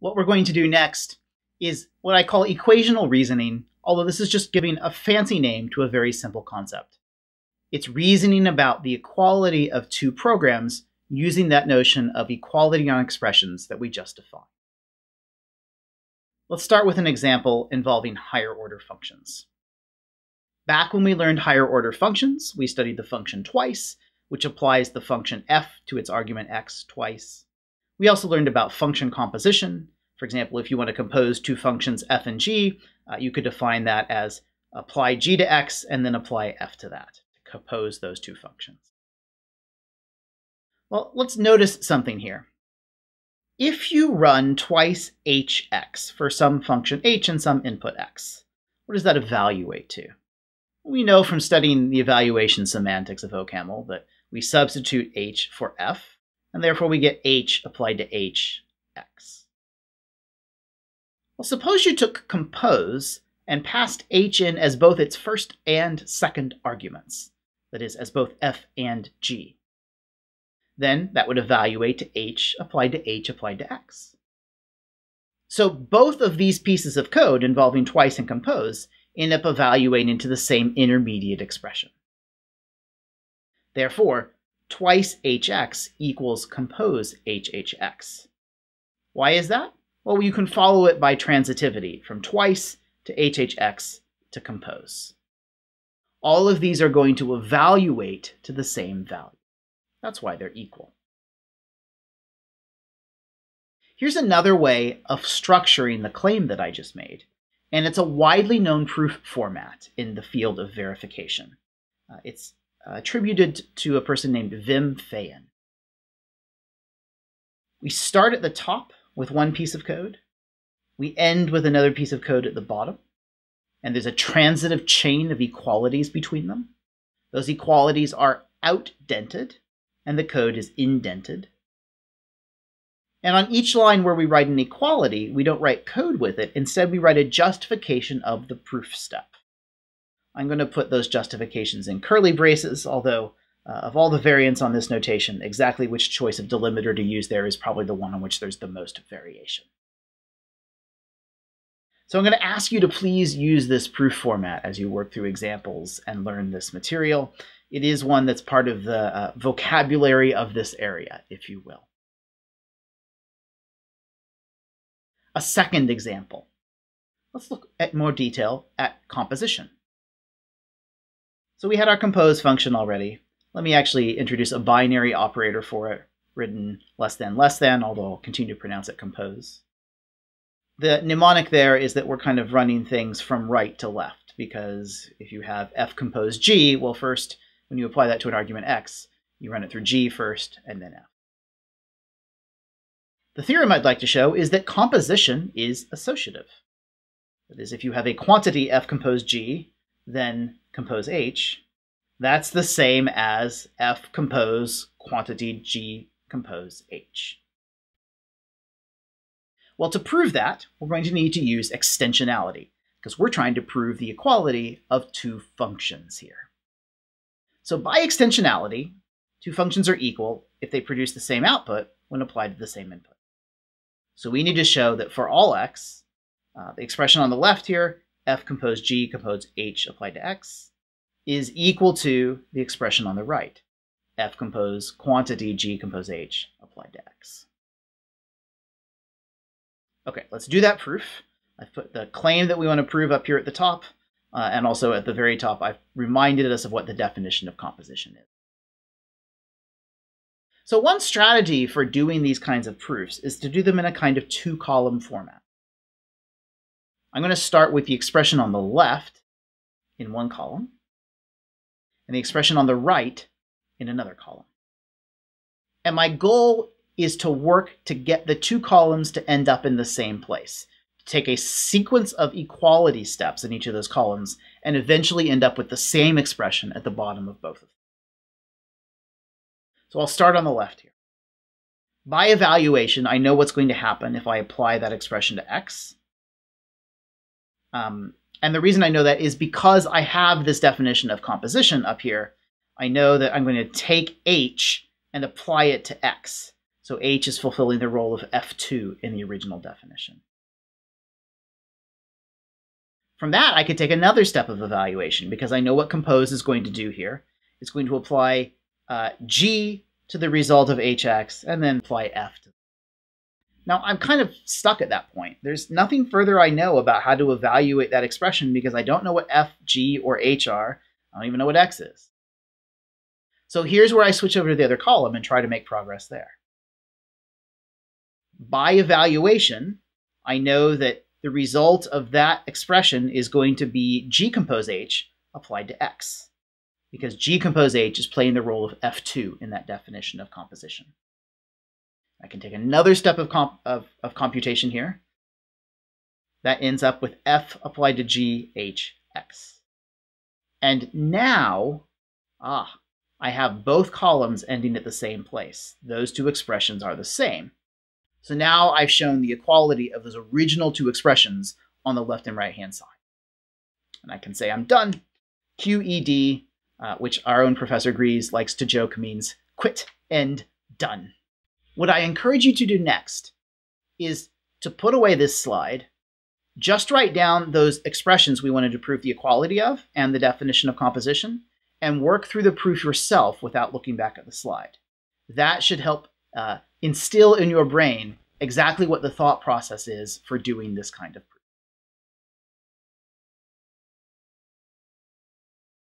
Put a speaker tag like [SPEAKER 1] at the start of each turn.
[SPEAKER 1] What we're going to do next is what I call equational reasoning, although this is just giving a fancy name to a very simple concept. It's reasoning about the equality of two programs using that notion of equality on expressions that we just defined. Let's start with an example involving higher order functions. Back when we learned higher order functions, we studied the function twice, which applies the function f to its argument x twice. We also learned about function composition. For example, if you want to compose two functions f and g, uh, you could define that as apply g to x and then apply f to that to compose those two functions. Well, let's notice something here. If you run twice hx for some function h and some input x, what does that evaluate to? We know from studying the evaluation semantics of OCaml that we substitute h for f, and therefore we get h applied to hx. Well, suppose you took compose and passed h in as both its first and second arguments, that is, as both f and g. Then that would evaluate to h applied to h applied to x. So both of these pieces of code involving twice and compose end up evaluating to the same intermediate expression. Therefore, twice hx equals compose hhx. Why is that? Well, you can follow it by transitivity from twice to hhx to compose. All of these are going to evaluate to the same value. That's why they're equal. Here's another way of structuring the claim that I just made, and it's a widely known proof format in the field of verification. Uh, it's attributed to a person named Wim Feijen. We start at the top with one piece of code. We end with another piece of code at the bottom. And there's a transitive chain of equalities between them. Those equalities are outdented, and the code is indented. And on each line where we write an equality, we don't write code with it. Instead, we write a justification of the proof step. I'm going to put those justifications in curly braces, although uh, of all the variants on this notation, exactly which choice of delimiter to use there is probably the one on which there's the most variation. So I'm going to ask you to please use this proof format as you work through examples and learn this material. It is one that's part of the uh, vocabulary of this area, if you will. A second example. Let's look at more detail at composition. So we had our compose function already. Let me actually introduce a binary operator for it, written less than less than, although I'll continue to pronounce it compose. The mnemonic there is that we're kind of running things from right to left, because if you have f compose g, well first, when you apply that to an argument x, you run it through g first and then f. The theorem I'd like to show is that composition is associative. That is, if you have a quantity f compose g, then compose H, that's the same as F compose quantity G compose H. Well, to prove that, we're going to need to use extensionality, because we're trying to prove the equality of two functions here. So by extensionality, two functions are equal if they produce the same output when applied to the same input. So we need to show that for all x, uh, the expression on the left here f compose g compose h applied to x is equal to the expression on the right, f compose quantity g compose h applied to x. Okay, let's do that proof. I've put the claim that we want to prove up here at the top, uh, and also at the very top, I've reminded us of what the definition of composition is. So one strategy for doing these kinds of proofs is to do them in a kind of two-column format. I'm going to start with the expression on the left in one column and the expression on the right in another column. And my goal is to work to get the two columns to end up in the same place. Take a sequence of equality steps in each of those columns and eventually end up with the same expression at the bottom of both of them. So I'll start on the left here. By evaluation, I know what's going to happen if I apply that expression to x. Um, and the reason I know that is because I have this definition of composition up here. I know that I'm going to take h and apply it to x. So H is fulfilling the role of F2 in the original definition. From that, I could take another step of evaluation because I know what compose is going to do here. It's going to apply uh, G to the result of HX and then apply F to now, I'm kind of stuck at that point. There's nothing further I know about how to evaluate that expression because I don't know what f, g, or h are. I don't even know what x is. So here's where I switch over to the other column and try to make progress there. By evaluation, I know that the result of that expression is going to be g compose h applied to x, because g compose h is playing the role of f2 in that definition of composition. I can take another step of, comp of, of computation here. That ends up with f applied to g, h, x. And now, ah, I have both columns ending at the same place. Those two expressions are the same. So now I've shown the equality of those original two expressions on the left and right hand side. And I can say I'm done. QED, uh, which our own Professor Gries likes to joke means quit, end, done. What I encourage you to do next is to put away this slide, just write down those expressions we wanted to prove the equality of and the definition of composition, and work through the proof yourself without looking back at the slide. That should help uh, instill in your brain exactly what the thought process is for doing this kind of proof.